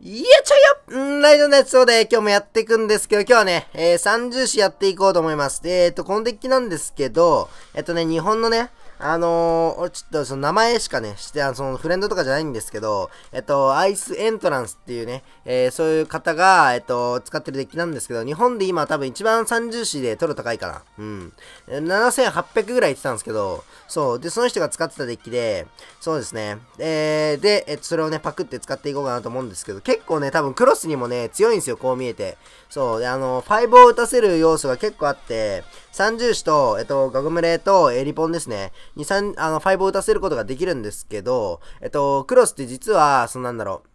いやちょいよんライドのやつをで今日もやっていくんですけど、今日はね、えー、三重詞やっていこうと思います。で、えっ、と、このデッキなんですけど、えっとね、日本のね、あのー、ちょっとその名前しかね、して、あの、そのフレンドとかじゃないんですけど、えっと、アイスエントランスっていうね、えー、そういう方が、えっと、使ってるデッキなんですけど、日本で今多分一番30詞で取る高いかな。うん。7800ぐらい言ってたんですけど、そう。で、その人が使ってたデッキで、そうですね。えー、で、えっと、それをね、パクって使っていこうかなと思うんですけど、結構ね、多分クロスにもね、強いんですよ、こう見えて。そう。で、あの、5を打たせる要素が結構あって、30子と、えっと、ガゴムレとエリポンですね。2、3、あの、5を打たせることができるんですけど、えっと、クロスって実は、そのなんだろう、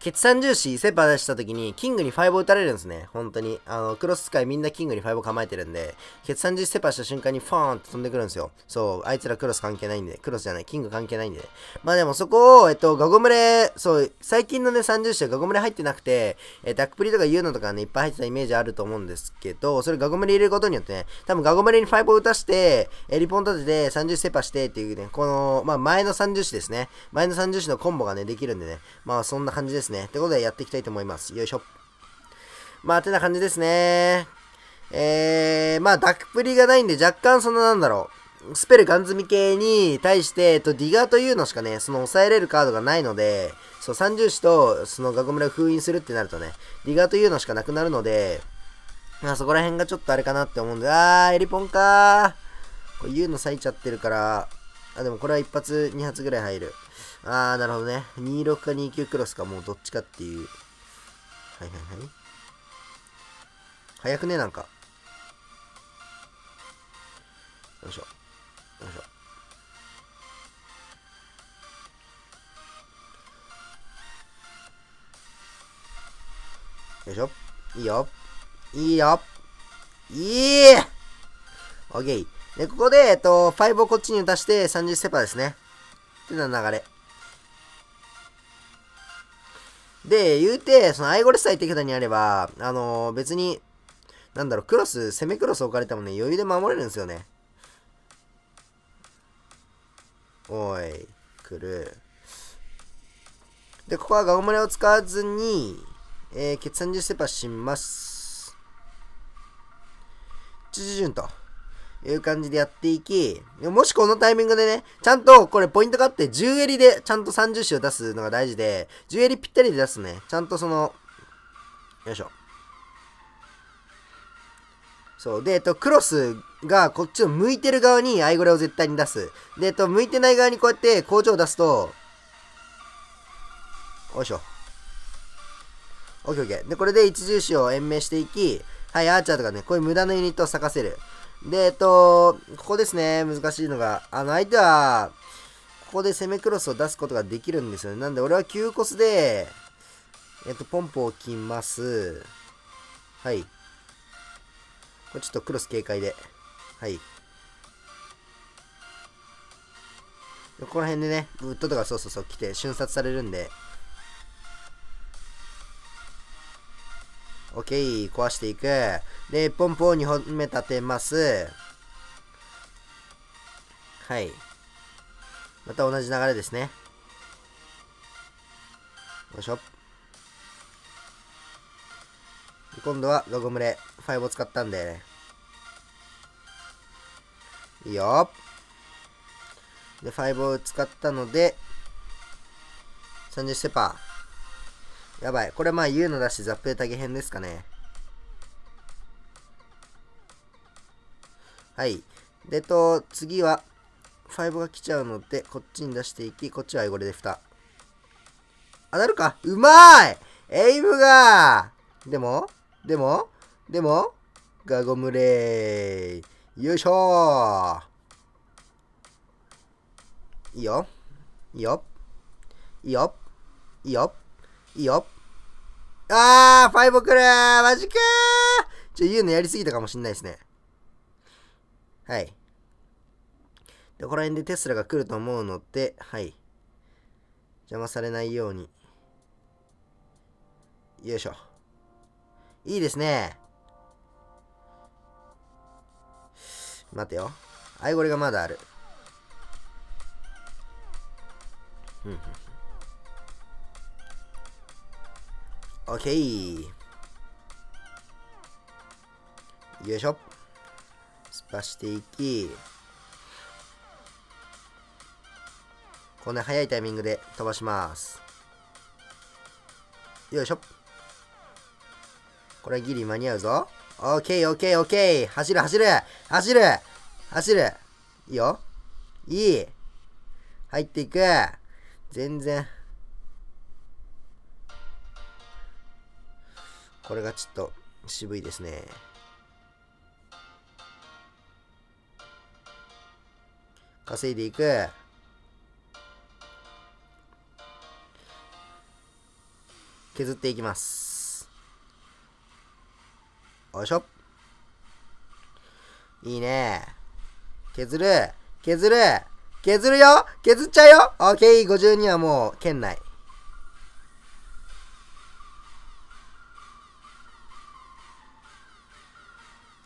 決算重視セパ出した時に、キングに5を打たれるんですね。本当に。あの、クロス使いみんなキングに5を構えてるんで、決算重視セパした瞬間にファーンって飛んでくるんですよ。そう、あいつらクロス関係ないんで、クロスじゃない、キング関係ないんで。まあでもそこを、えっと、ガゴムレ、そう、最近のね、30視はガゴムレ入ってなくて、えダックプリとかユーノとかね、いっぱい入ってたイメージあると思うんですけど、それガゴムレ入れることによってね、多分ガゴムレに5を打たして、エリポン立てて30セパしてっていうね、この、まあ前の30視ですね。前の30視のコンボがね、できるんでね。まあそんな感じですね。ってことでやっていきたいと思います。よいしょ。まあ、てな感じですね。えー、まあ、ダックプリがないんで若干そのなんだろう。スペルガン積み系に対して、えっと、ディガーというのしかね、その抑えれるカードがないので、そう、三重視とそのガゴムラを封印するってなるとね、ディガーというのしかなくなるので、まあそこら辺がちょっとあれかなって思うんで、あー、エリポンかー。これ言うの咲いちゃってるから、あ、でもこれは一発、二発ぐらい入る。あー、なるほどね。26か29クロスか、もうどっちかっていう。はいはいはい。早くね、なんか。よいしょ。よいしょ。よいしょ。いいよ。いいよ。いいオッケー。で、ここで、えっと、5をこっちに出して30セパですね。ってな流れ。で、言うて、そのアイゴレスさえ手札にあれば、あのー、別に、なんだろう、クロス、攻めクロス置かれてもね、余裕で守れるんですよね。おい、来る。で、ここはガゴムレを使わずに、えー、決30セパします。チュチュチュンと。いう感じでやっていき、もしこのタイミングでね、ちゃんとこれポイントがあって、10襟でちゃんと30種を出すのが大事で、10襟ぴったりで出すね。ちゃんとその、よいしょ。そう。で、えっと、クロスがこっちを向いてる側にアイゴレを絶対に出す。で、えっと、向いてない側にこうやって工場を出すと、よいしょ。オッケーオッケー。で、これで一重視を延命していき、はい、アーチャーとかね、こういう無駄なユニットを咲かせる。で、えっと、ここですね、難しいのが。あの、相手は、ここで攻めクロスを出すことができるんですよね。なんで、俺は9コスで、えっと、ポンポを置きます。はい。これちょっとクロス警戒で。はい。ここら辺でね、ウッドとかそうそうそう来て瞬殺されるんで、オッケー、壊していく。で、ポンプを2本目立てます。はい。また同じ流れですね。よいしょ。今度はロゴムレ5を使ったんで、いいよ。で、5を使ったので、30セパー。やばい。これまあ言うのだし、ザップでタゲ編ですかね。はい。でと、次は、5が来ちゃうので、こっちに出していき、こっちはイゴレで蓋。当たるか。うまい。エイムが。でもでもでもガゴムレーよいしょ。いいよ。いいよ。いいよ。いいよ。いいよ。あー、ファイブ来るマジかーちょ、言うのやりすぎたかもしんないですね。はい。で、ここら辺でテスラが来ると思うので、はい。邪魔されないように。よいしょ。いいですね。待てよ。アイゴレがまだある。うん、うん。オッケーよいしょ。スパしていき。こんな早いタイミングで飛ばします。よいしょ。これギリ間に合うぞ。オッケーオッケーオッケー走る走る走る走る。いいよ。いい。入っていく。全然。これがちょっと渋いですね。稼いでいく。削っていきます。よいしょ。いいね。削る。削る。削るよ。削っちゃうよ。オッケー !52 はもう県内。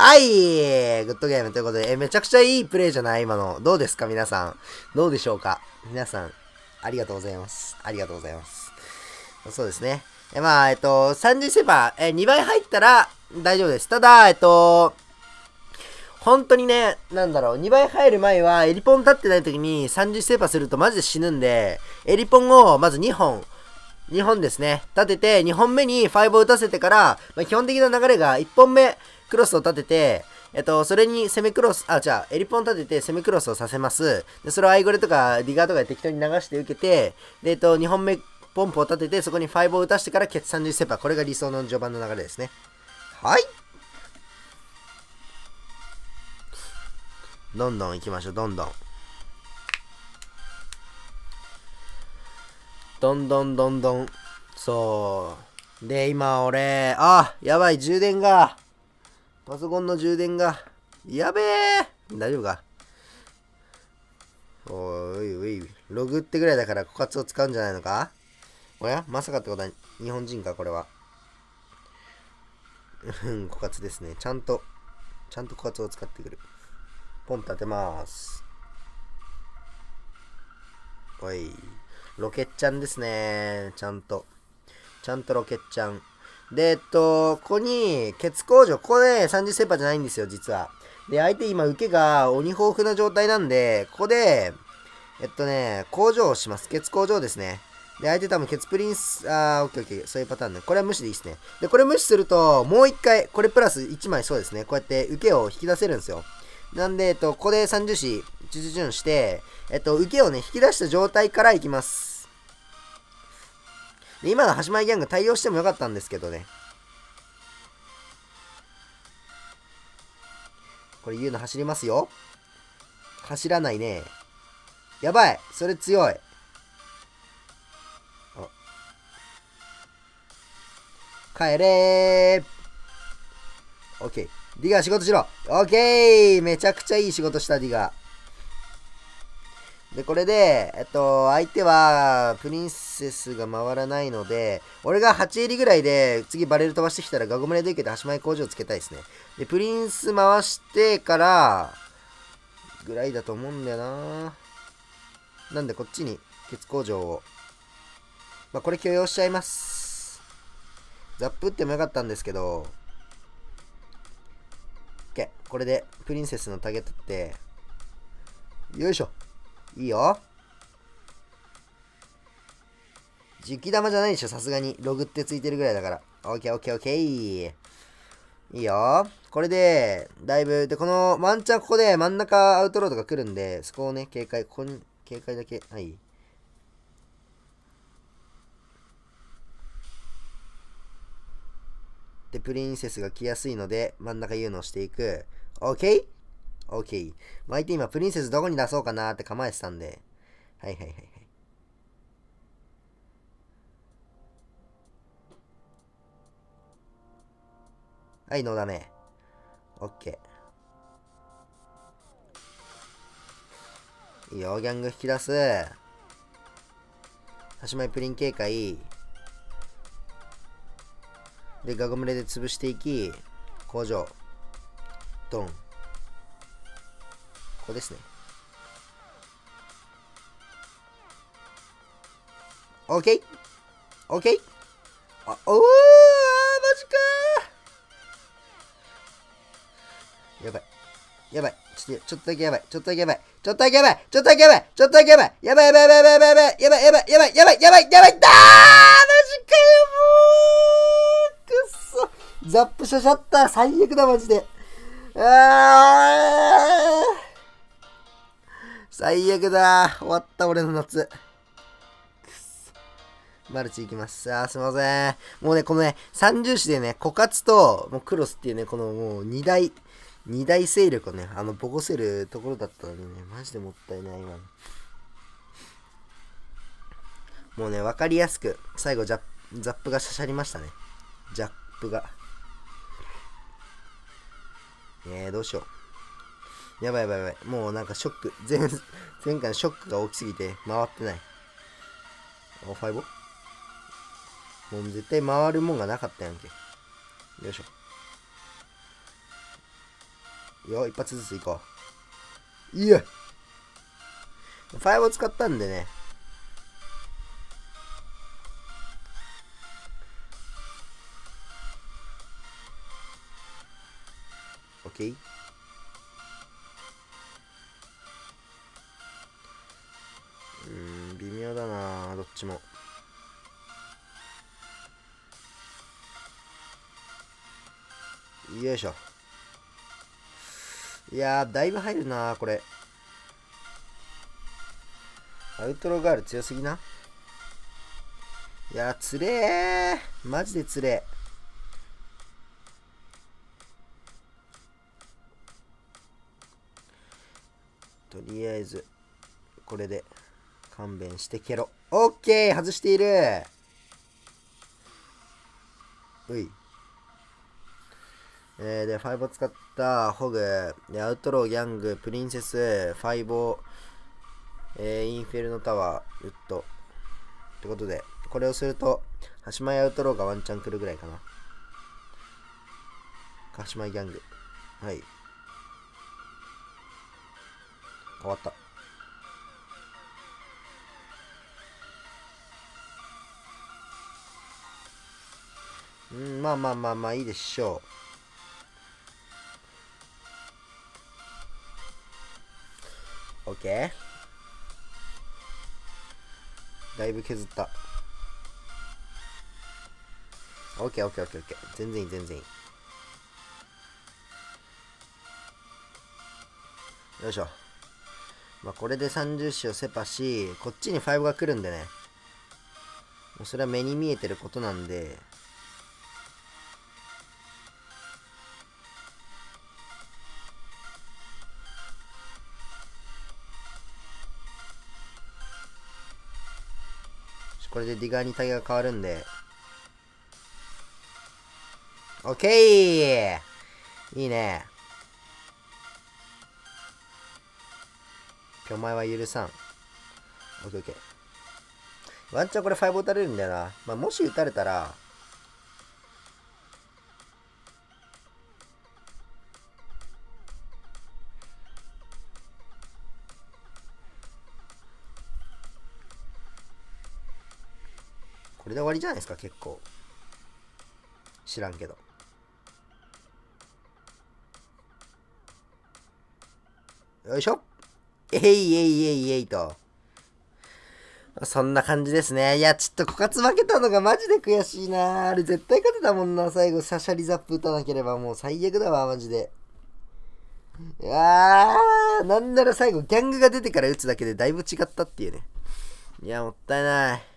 はいグッドゲームということで、え、めちゃくちゃいいプレイじゃない今の。どうですか皆さん？どうでしょうか？皆さん、ありがとうございます。ありがとうございます。そうですね。え、まあ、えっと、30セーパー、え、2倍入ったら大丈夫です。ただ、えっと、本当にね、なんだろう、2倍入る前は、エリポン立ってない時に30セーパーするとマジで死ぬんで、エリポンをまず2本、2本ですね、立てて、2本目に5を打たせてから、まあ、基本的な流れが1本目、クロスを立てて、えっと、それに攻めクロス、あ、じゃあ、エリポン立てて攻めクロスをさせます。で、それをアイゴレとかディガーとかで適当に流して受けて、で、えっと、2本目、ポンプを立てて、そこに5を打たしてからケツ30セパ。これが理想の序盤の流れですね。はい。どんどん行きましょう、どんどん。どんどんどんどん。そう。で、今俺、あ、やばい、充電が。パソコンの充電が、やべえ大丈夫か？おいおい、ログってぐらいだから枯渇を使うんじゃないのか？おや？まさかってことは日本人か？これは。うん、枯渇ですね。ちゃんと、ちゃんと枯渇を使ってくる。ポン立てまーす。おい。ロケッちゃんですね。ちゃんと。ちゃんとロケッちゃん。で、えっと、ここに、ケツ工場、ここで30セーパーじゃないんですよ、実は。で、相手今、受けが鬼豊富な状態なんで、ここで、えっとね、工場をします。ケツ工場ですね。で、相手多分ケツプリンス、あー、オッケーオッケー、そういうパターンね。これは無視でいいですね。で、これ無視すると、もう一回、これプラス1枚そうですね。こうやって受けを引き出せるんですよ。なんで、えっと、ここで30子、ジュジュジュンして、えっと、受けをね、引き出した状態からいきます。今の橋前ギャング対応してもよかったんですけどね。これ言うの走りますよ。走らないね。やばいそれ強い。帰れー。オッケー。ディガー仕事しろ。オッケーめちゃくちゃいい仕事した、ディガー。で、これで、えっと、相手は、プリンセスが回らないので、俺が8エリぐらいで、次バレル飛ばしてきたらガゴ群れで受けて橋前工場つけたいですね。で、プリンス回してから、ぐらいだと思うんだよななんでこっちに、鉄工場を。まあ、これ許容しちゃいます。ザップ打ってもよかったんですけど、OK。これで、プリンセスのタゲ取って、よいしょ。いいよ。雪玉じゃないでしょ、さすがに。ログってついてるぐらいだから。オッケーオッケーオッケー。いいよ。これで、だいぶ、で、このワンチャンここで真ん中アウトロードが来るんで、そこをね、警戒、ここに警戒だけ。はい。で、プリンセスが来やすいので、真ん中言うのをしていく。オッケー OK。相手今、プリンセスどこに出そうかなって構えてたんで。はいはいはいはい。はい、ノーダメ。OK。いいよ、ギャング引き出す。橋前プリン警戒。で、ガゴムレで潰していき、工場。ドン。ここですね。OK?OK? あ、おーマジかやばい。やばい。ちょっと、ちょっとだけやばい。ちょっとだけやばい。ちょっとだけやばい。ちょっとだけやばい。ちょっとだけやばい。やばいやばいやばいやばいやばいやばいやばいやばいやばいやばいやばいやばいだーマジかよもうくっそザップしゃしゃった最悪だマジで。あー最悪だ終わった俺の夏。マルチ行きます。あーすいません。もうね、このね、三重視でね、枯渇と、もうクロスっていうね、このもう二大、二大勢力をね、あの、ボコせるところだったのにね、マジでもったいない、今。もうね、わかりやすく、最後ジャ、ザップがしゃしゃりましたね。ジャップが。えー、どうしよう。やばいやばいやばい。もうなんかショック。前、前回のショックが大きすぎて回ってない。お、ファイボもう絶対回るもんがなかったやんけ。よいしょ。よ、一発ずついこう。いやファイボ使ったんでね。オッケーーん、微妙だなどっちも。よいしょ。いや、だいぶ入るなこれ。アウトロガール強すぎないや、つれー。マジでつれとりあえず、これで勘弁してケロ。オッケー外しているうい。えー、で、ファイボ使ったホグ、で、アウトロー、ギャング、プリンセス、ファイボ、えー、インフェルノタワー、ウッド。ってことで、これをすると、ハシマイアウトローがワンチャン来るぐらいかな。カシマイギャング。はい。終わった。うん、まあまあまあまあいいでしょう。OK? だいぶ削った。OK, OK, OK, OK. 全然いい、全然いい。よいしょ。まあ、これで30子をセパし、こっちに5が来るんでね。もうそれは目に見えてることなんで、これでディガーにタイヤが変わるんで。OK! いいね。お前は許さん。OKOK。ワンチャンこれ5打たれるんだよな。まあ、もし打たれたら、で終わりじゃないですか、結構。知らんけど。よいしょえいえいえいえいと。そんな感じですね。いや、ちょっと枯渇負けたのがマジで悔しいなあれ絶対勝てたもんな、最後、シャシャリザップ打たなければもう最悪だわ、マジで。いやー、なんなら最後、ギャングが出てから打つだけでだいぶ違ったっていうね。いや、もったいない。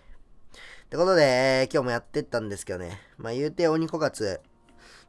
ってことで、今日もやってったんですけどね。まあ言うて鬼枯渇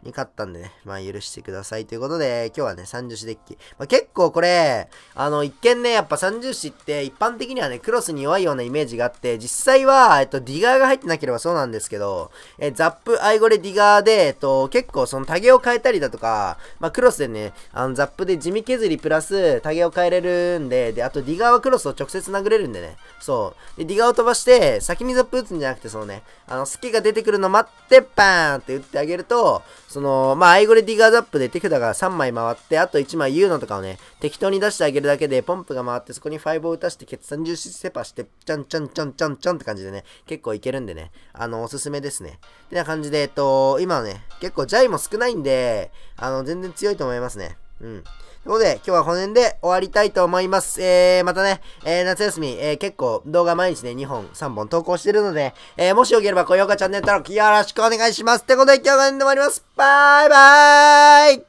に勝ったんでね。まあ許してくださいということで、今日はね、三銃士デッキ。まあ、結構これ、あの、一見ね、やっぱ三銃士って一般的にはね、クロスに弱いようなイメージがあって、実際は、えっと、ディガーが入ってなければそうなんですけど、えザップ、アイゴレ、ディガーで、えっと、結構そのタゲを変えたりだとか、まあクロスでね、あの、ザップで地味削りプラスタゲを変えれるんで、で、あとディガーはクロスを直接殴れるんでね。そう。で、ディガーを飛ばして、先にザップ打つんじゃなくて、そのね、あの、スキが出てくるの待って、パーンって打ってあげると、その、まあ、アイゴレディガーザップで手札が3枚回って、あと1枚言うのとかをね、適当に出してあげるだけで、ポンプが回って、そこに5を打たして、ケツ三銃士セパして、ちゃんちゃんちゃんちゃんちゃんって感じでね、結構いけるんでね、あの、おすすめですね。ってな感じで、えっと、今はね、結構ジャイも少ないんで、あの、全然強いと思いますね。うん。ということで、今日はこの辺で終わりたいと思います。えー、またね、えー、夏休み、えー、結構動画毎日ね、2本、3本投稿してるので、えー、もしよければ高評価、チャンネル登録よろしくお願いします。ってことで今日はこの辺で終わります。バイバーイ